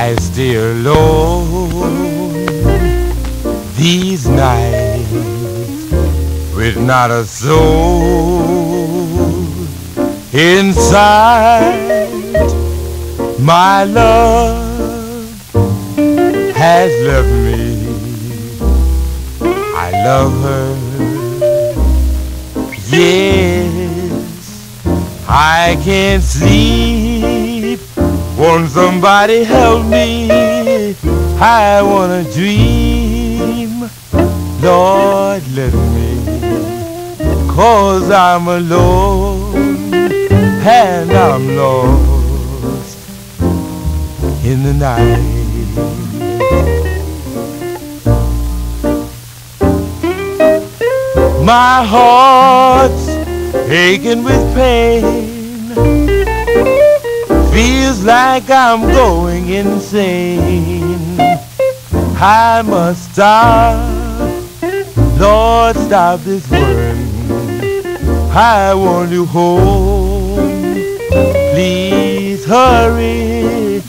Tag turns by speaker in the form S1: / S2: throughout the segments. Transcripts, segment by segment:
S1: I dear Lord these nights with not a soul inside. My love has left me. I love her. Yes I can't sleep won't somebody help me? I wanna dream. Lord, let me. Cause I'm alone and I'm lost in the night. My heart's aching with pain. Feels like I'm going insane. I must stop. Lord, stop this worrying. I want you home. Please hurry,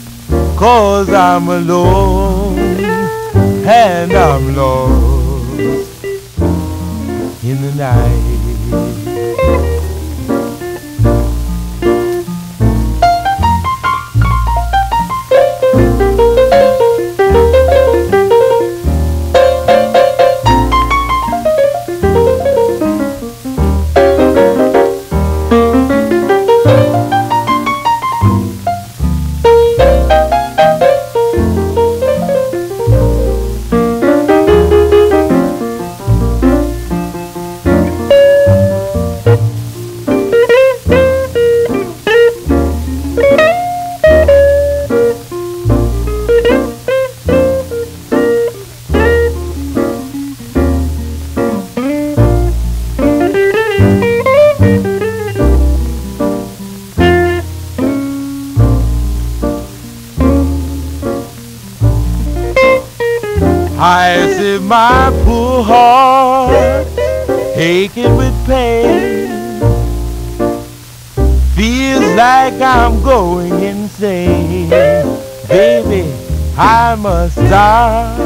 S1: cause I'm alone and I'm lost I see my poor heart aching with pain. Feels like I'm going insane. Baby, I must stop.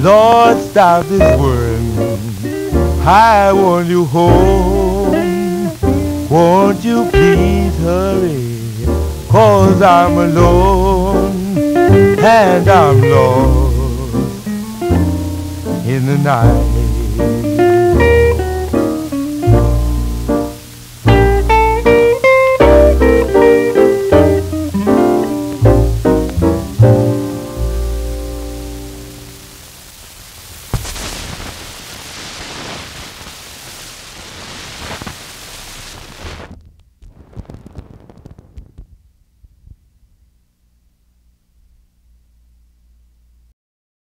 S1: Lord, stop this worrying. I want you home. Won't you please hurry? Cause I'm alone and I'm lost in the night.